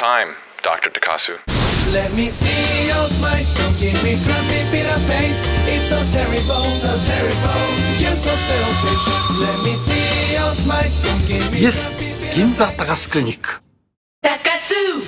time, Dr. Takasu. Let me see your smile. Don't give me grumpy bitter face. It's so terrible, so terrible. You're so selfish. Let me see your smile. Don't give me yes, Ginza Takasu Clinic. Takasu!